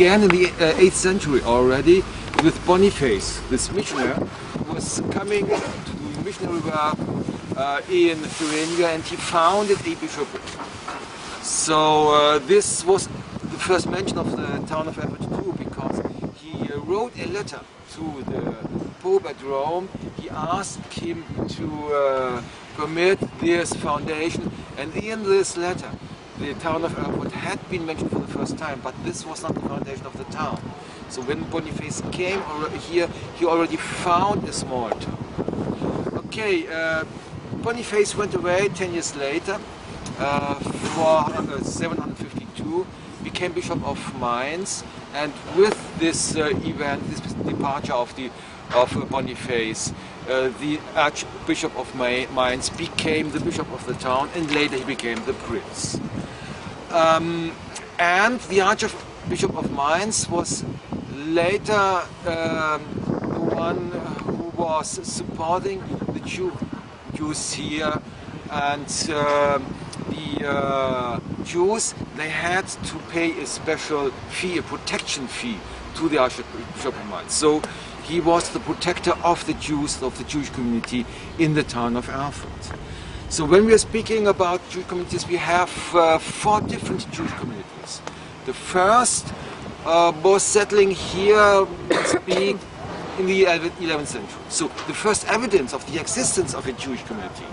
began in the uh, 8th century already with Boniface, this missionary, was coming to do missionary work uh, in Thuringia and he founded a bishopric. So uh, this was the first mention of the town of Erfurt too because he uh, wrote a letter to the Pope at Rome. He asked him to uh, permit this foundation and in this letter the town of Erfurt had been mentioned for the first time but this was not the foundation of the town. So when Boniface came here he already found a small town. Okay, uh, Boniface went away 10 years later uh, for uh, 752 became Bishop of Mainz and with this uh, event, this departure of the of Boniface, uh, the Archbishop of Mainz became the Bishop of the town and later he became the Prince. Um, and the Archbishop of Mainz was later um, the one who was supporting the Jew, Jews here and uh, the uh, Jews, they had to pay a special fee, a protection fee to the Archbishop of Mainz. So he was the protector of the Jews, of the Jewish community in the town of Erfurt. So when we are speaking about Jewish communities, we have uh, four different Jewish communities. The first uh, was settling here, speak, in the 11th century. So the first evidence of the existence of a Jewish community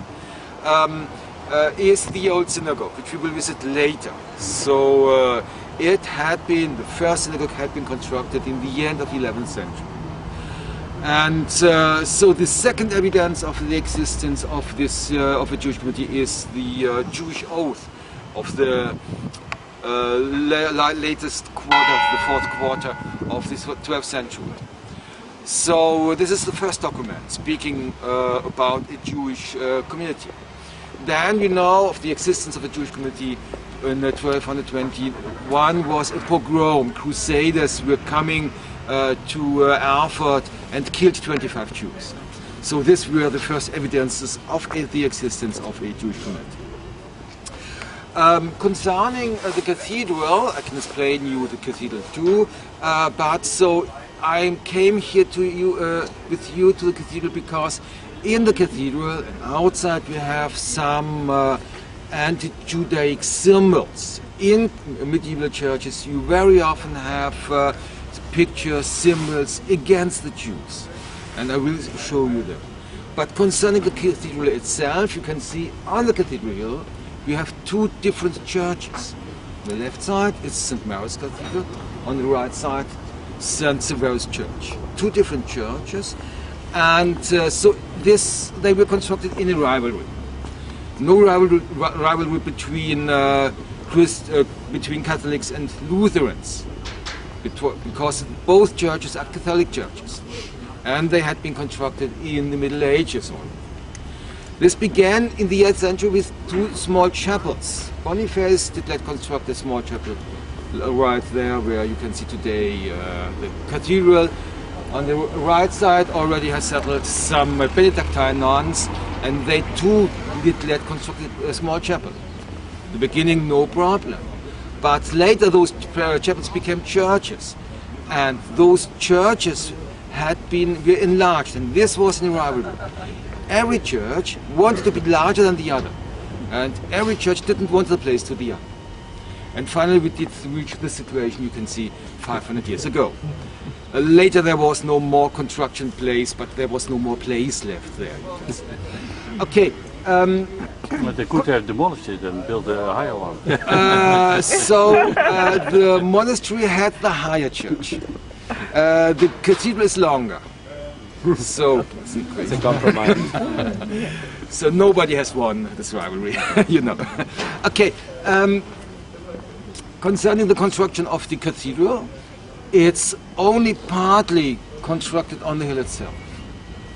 um, uh, is the old synagogue, which we will visit later. So uh, it had been, the first synagogue had been constructed in the end of the 11th century. And uh, so the second evidence of the existence of this uh, of a Jewish community is the uh, Jewish oath of the uh, la latest quarter, the fourth quarter of this 12th century. So this is the first document speaking about a Jewish community. Then we know of the existence of a Jewish community in 1221 was a pogrom. Crusaders were coming uh, to uh, Erfurt and killed 25 Jews. So these were the first evidences of the existence of a Jewish community. Um, concerning uh, the cathedral, I can explain you the cathedral too, uh, but so I came here to you uh, with you to the cathedral because in the cathedral and outside we have some uh, anti-Judaic symbols. In medieval churches you very often have uh, pictures, symbols against the Jews. And I will show you them. But concerning the cathedral itself, you can see on the cathedral hill we have two different churches. On the left side is St. Mary's Cathedral, on the right side St. Severus Church. Two different churches and uh, so this they were constructed in a rivalry. No rivalry, rivalry between uh, Christ, uh, between Catholics and Lutherans, because both churches are Catholic churches, and they had been constructed in the Middle Ages. This began in the 8th century with two small chapels. Boniface did not construct a small chapel right there where you can see today uh, the cathedral on the right side already has settled some Benedictine nuns and they too did let construct a small chapel. The beginning no problem. But later those chapels became churches and those churches had been enlarged and this was an rivalry. Every church wanted to be larger than the other and every church didn't want the place to the other. And finally we did reach the situation you can see 500 years ago. Uh, later there was no more construction place, but there was no more place left there. okay. Um, but they could have demolished it and built a higher one. uh, so uh, the monastery had the higher church. Uh, the cathedral is longer. So it's a compromise. so nobody has won this rivalry, you know. okay. Um, concerning the construction of the cathedral, it's only partly constructed on the hill itself.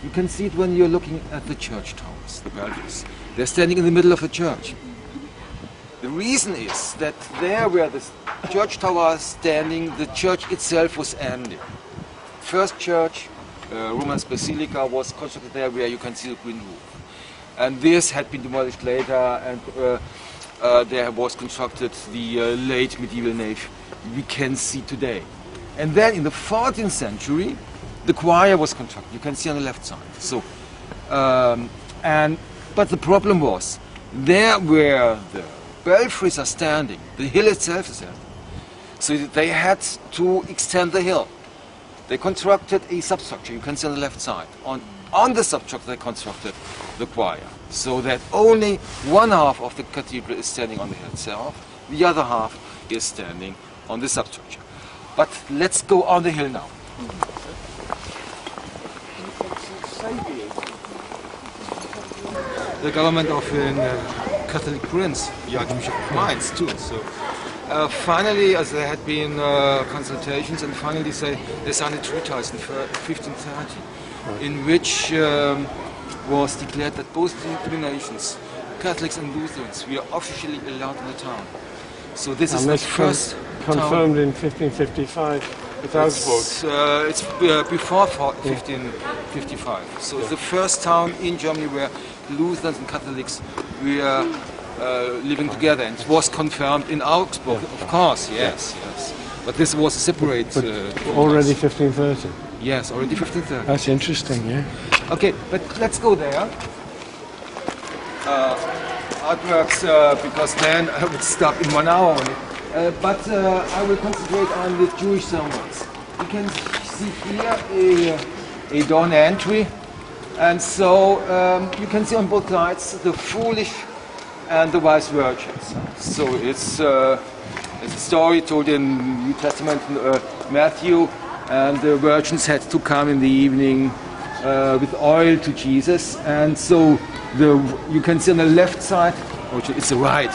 You can see it when you're looking at the church the belfries. They're standing in the middle of a church. The reason is that there where the church tower is standing, the church itself was ending. First church, uh, Romanesque Basilica, was constructed there where you can see the green roof. And this had been demolished later and uh, uh, there was constructed the uh, late medieval nave we can see today. And then in the 14th century, the choir was constructed. You can see on the left side. So, um, and but the problem was there where the belfries are standing, the hill itself is there. So they had to extend the hill. They constructed a substructure. You can see on the left side. On on the substructure, they constructed the choir, so that only one half of the cathedral is standing on the hill itself, the other half is standing on the substructure. But let's go on the hill now. Mm-hmm. The government of a uh, Catholic prince, the Archbishop of Mainz, too. So uh, finally, as there had been uh, consultations, and finally they, they signed a treatise in 1530, in which um, was declared that both denominations, Catholics and Lutherans, we are officially allowed in the town. So this is And the this con- first town. confirmed in 1555 Augsburg. It's, uh, it's uh, before 1555. So it's the first town in Germany where Lutherans and Catholics were uh, living together, and it was confirmed in Augsburg, of course. Yes, yes. But this was a separate. Uh, Already us. 1530. Yes, already 1530. That's interesting, yeah. Okay, but let's go there. Uh, artworks, uh, because then I would stop in one hour only. But uh, I will concentrate on the Jewish symbols. You can see here a, a dawn entry, and so um, you can see on both sides the foolish and the wise virgins. So it's, uh, it's a story told in New Testament, uh, Matthew, and the virgins had to come in the evening uh, with oil to Jesus, and so the you can see on the left side, which it's the right.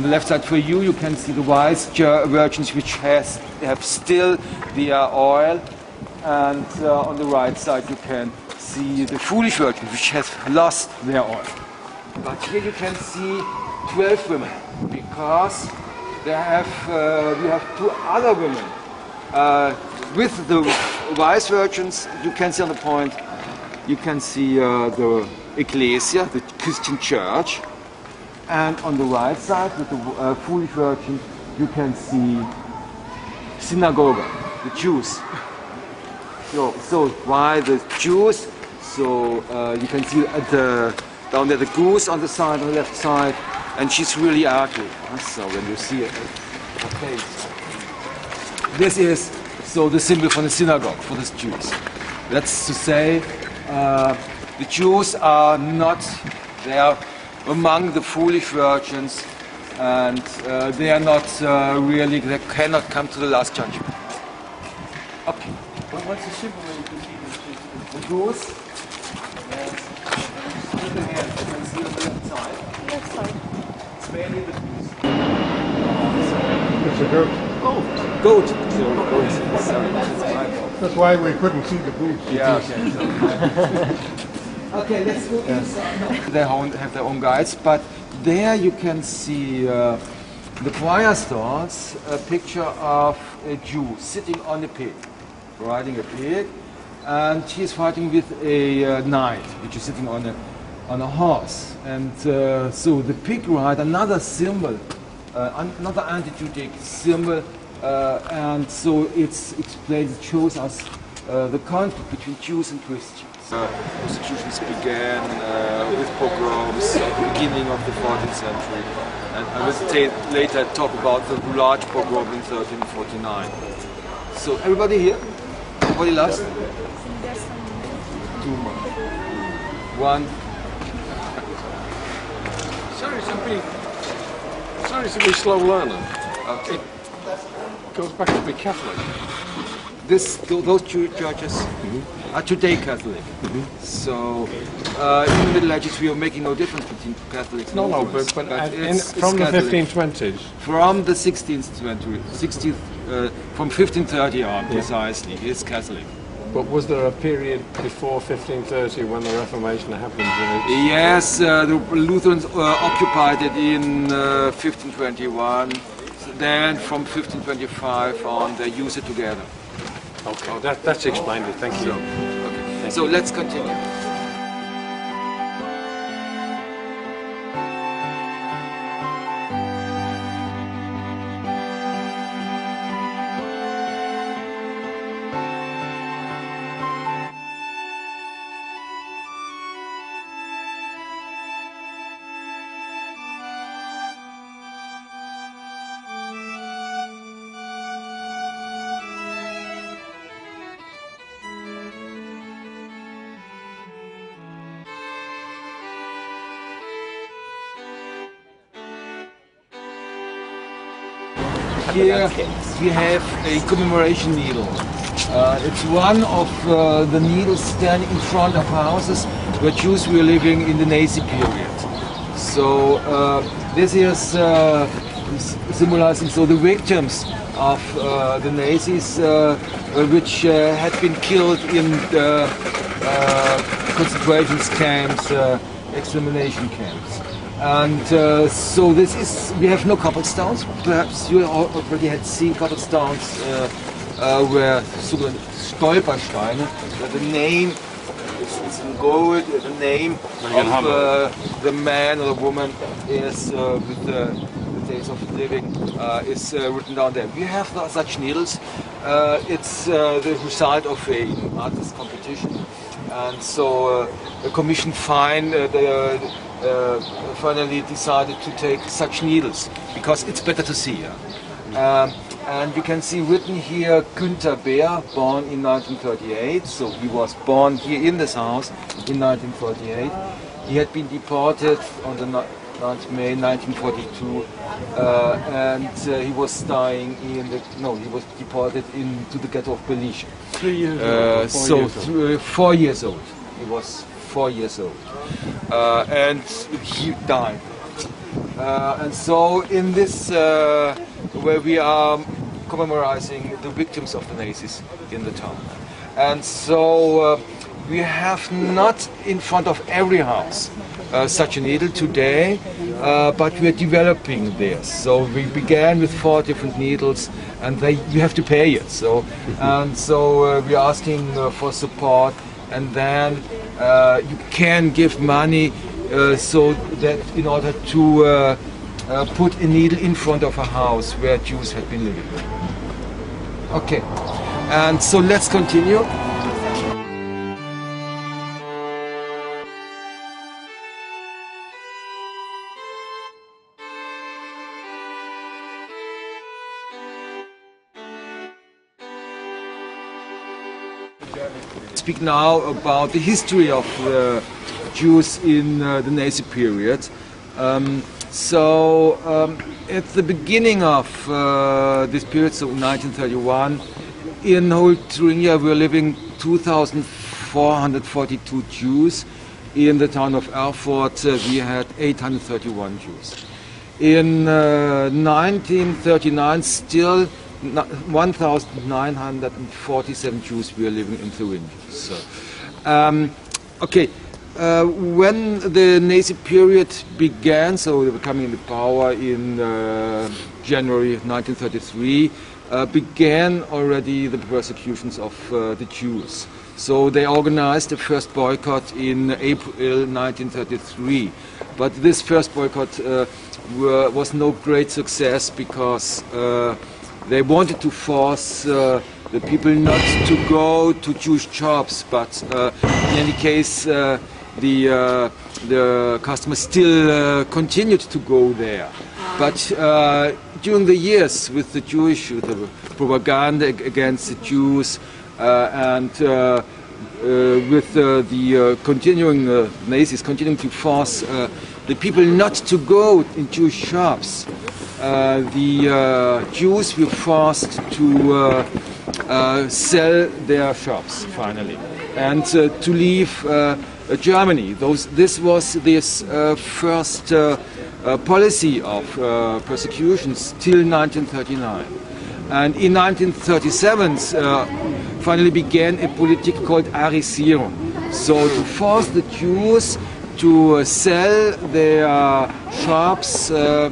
On the left side for you, you can see the wise virgins which has have still their oil, and uh, on the right side you can see the foolish virgins which has lost their oil. But here you can see 12 women because they have, uh, we have two other women. Uh, with the wise virgins, you can see on the point, you can see uh, the ecclesia, the Christian church. And on the right side, with the uh, foolish virgin, you can see synagogue, the Jews. So, so why the Jews? So uh, you can see at the, down there the goose on the side, on the left side, and she's really ugly. So when you see it, face. This is so the symbol for the synagogue for the Jews. That's to say, uh, the Jews are not they are among the foolish virgins, and uh, they are not uh, really they cannot come to the last judgment. Okay. What's the symbol that you can see? The goose. Yes. With the hand, you can see on the side. Left side. It's mainly the. It's a goat. Goat. So, goat. Sorry, that's. That's why we couldn't see the boots. Yeah, okay. okay, let's go inside. They have their own guides, but there you can see uh, the choir stalls a picture of a Jew sitting on a pig, riding a pig, and he's fighting with a uh, knight, which is sitting on a on a horse. And uh, so the pig ride, another symbol, uh, an- another anti-Judaic symbol, uh, and so it's explains, it shows us uh, the conflict between Jews and Christians. Uh, persecutions began uh, with pogroms at the beginning of the 14th century, and I will later talk about the large pogrom in 1349. So everybody here? Everybody last? Two more. One. Sorry to be, sorry to be slow learner. Okay. Goes back to be Catholic. This, those two churches are today Catholic. So uh, in the Middle Ages, we are making no difference between Catholics. and No, no, but, but, uh, in, from the Catholic. 1520s. From the 16th century, 16th, uh, from 1530 on precisely, it's Catholic. But was there a period before 1530 when the Reformation happened? Yes, uh, the Lutherans uh, occupied it in uh, 1521. Then from 1525 on, they use it together. Okay, oh, that, that's explained it. Thank you. Okay. So let's continue. Here we have a commemoration needle. Uh, it's one of uh, the needles standing in front of houses where Jews were living in the Nazi period. So uh, this is uh, symbolizing so the victims of uh, the Nazis, uh, which had been killed in the concentration camps, extermination camps. And uh, so this is, we have no cobblestones. Perhaps you already had seen cobblestones uh, uh, where sogenannte Stolpersteine, the name is, is in gold, the name of uh, the man or the woman is uh, with the, the days of living uh, is uh, written down there. We have such needles. Uh, it's uh, the result of a artist competition, and so uh, the commission fine uh, the, uh, finally decided to take such needles because it's better to see. Yeah? Um, and you can see written here Günther Beer, born in 1938. So he was born here in this house in 1948. He had been deported on the ni- 9th May 1942, uh, and uh, he was dying in the no, he was deported into the ghetto of Bełżyce. Three years Uh, old. Four so years old. th- uh, four years old. He was four years old, uh, and he died. Uh, and so in this, uh, where we are commemorizing the victims of the Nazis in the town, and so uh, we have not in front of every house uh, such a needle today, uh, but we are developing this. So we began with four different needles, and they you have to pay it. So and so uh, we are asking for support, and then uh, you can give money uh, so that in order to uh, uh, put a needle in front of a house where Jews had been living. Okay, and so let's continue. Speak now about the history of the Jews in uh, the Nazi period. Um, so, um, at the beginning of uh, this period, so 1931, in whole Thuringia were living 2,442 Jews. In the town of Erfurt, uh, we had 831 Jews. In uh, 1939, still n- 1,947 Jews were living in Thuringia. So, um, okay, uh, when the Nazi period began, so they were coming into power in uh, January 1933, uh, began already the persecutions of uh, the Jews. So they organized the first boycott in April 1933. But this first boycott uh, were, was no great success because uh, they wanted to force uh, the people not to go to Jewish shops, but uh, in any case, uh, the, uh, the customers still uh, continued to go there. But uh, during the years with the Jewish with the propaganda against the Jews and with the continuing Nazis continuing to force the people not to go in Jewish shops, uh, the uh, Jews were forced to uh, uh, sell their shops finally and to leave Germany. Those, this was this first policy of persecutions till 1939. And in 1937, uh, finally began a politic called Arisierung. So to force the Jews to sell their shops, uh,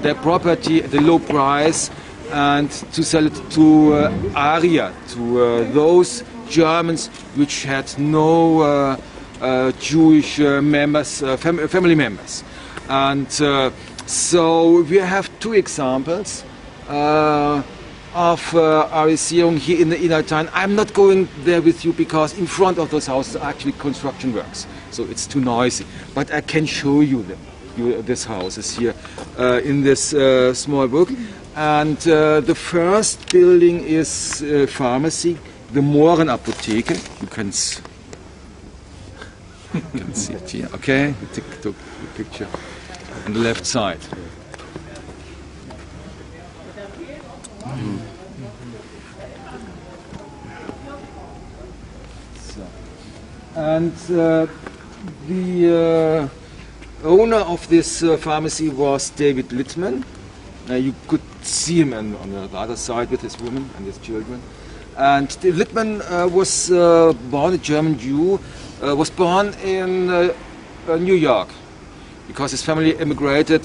their property at a low price, and to sell it to uh, Aria, to uh, those Germans which had no uh, uh, Jewish uh, members, uh, fam- family members. And so we have two examples of uh, Arisierung here in the inner town. I'm not going there with you because in front of those houses are actually construction works, so it's too noisy. But I can show you them. You, this house is here uh, in this uh, small book. And uh, the first building is uh, pharmacy, the Mohren Apotheke. You can, you can see it here. Okay, the picture on the left side. And uh, the uh, owner of this uh, pharmacy was David Littman. Uh, you could see him on, on the other side with his woman and his children. And Littman uh, was uh, born a German Jew, uh, was born in uh, New York because his family immigrated.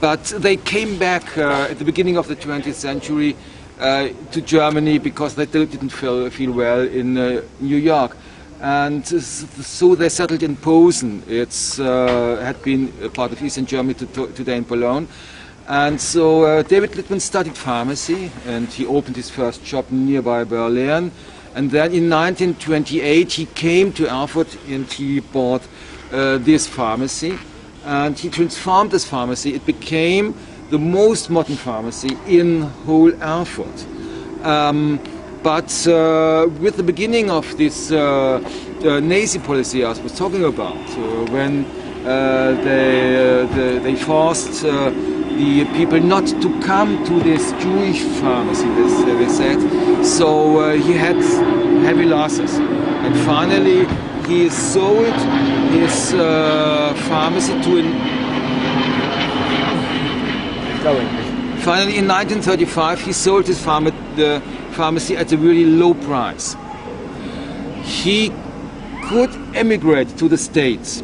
But they came back at the beginning of the 20th century to Germany because they didn't feel, feel well in New York. And so they settled in Posen. It uh, had been a part of Eastern Germany to, to, today in Poland. And so uh, David Littman studied pharmacy and he opened his first shop nearby Berlin. And then in 1928 he came to Erfurt and he bought uh, this pharmacy and he transformed this pharmacy. It became the most modern pharmacy in whole Erfurt. Um, but uh, with the beginning of this uh, uh, Nazi policy I was talking about, uh, when uh, they, the, they forced uh, the people not to come to this Jewish pharmacy, this, they said, so uh, he had heavy losses. And finally, he sold his uh, pharmacy to an Finally, in 1935, he sold his pharma- the pharmacy at a really low price. He could emigrate to the States.